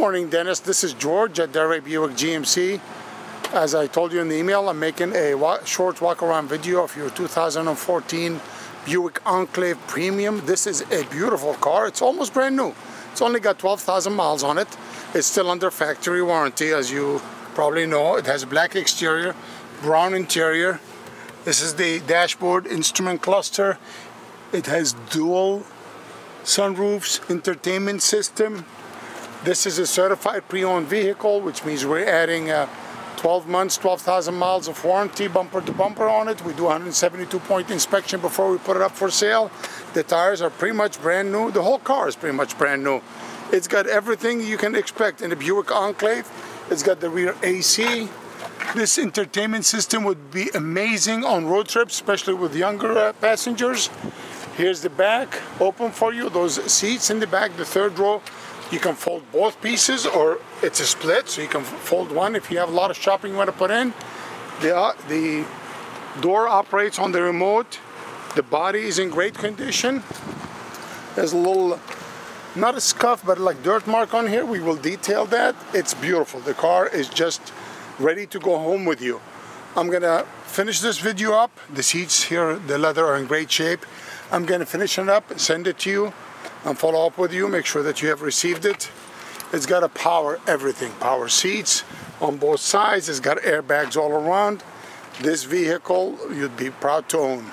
morning, Dennis. This is George at Delray Buick GMC. As I told you in the email, I'm making a walk, short walk-around video of your 2014 Buick Enclave Premium. This is a beautiful car. It's almost brand new. It's only got 12,000 miles on it. It's still under factory warranty, as you probably know. It has black exterior, brown interior. This is the dashboard instrument cluster. It has dual sunroofs, entertainment system. This is a certified pre-owned vehicle, which means we're adding uh, 12 months, 12,000 miles of warranty bumper to bumper on it. We do 172 point inspection before we put it up for sale. The tires are pretty much brand new. The whole car is pretty much brand new. It's got everything you can expect in a Buick Enclave. It's got the rear AC. This entertainment system would be amazing on road trips, especially with younger uh, passengers. Here's the back, open for you. Those seats in the back, the third row, you can fold both pieces or it's a split, so you can fold one if you have a lot of shopping you want to put in. The, uh, the door operates on the remote. The body is in great condition. There's a little, not a scuff, but like dirt mark on here. We will detail that. It's beautiful. The car is just ready to go home with you. I'm gonna finish this video up. The seats here, the leather are in great shape. I'm gonna finish it up, and send it to you, and follow up with you, make sure that you have received it. It's got a power everything, power seats on both sides. It's got airbags all around. This vehicle, you'd be proud to own.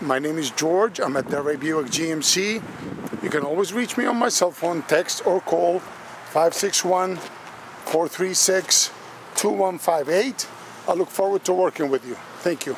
My name is George. I'm at Delray Buick GMC. You can always reach me on my cell phone, text or call 561 436 2158. I look forward to working with you. Thank you.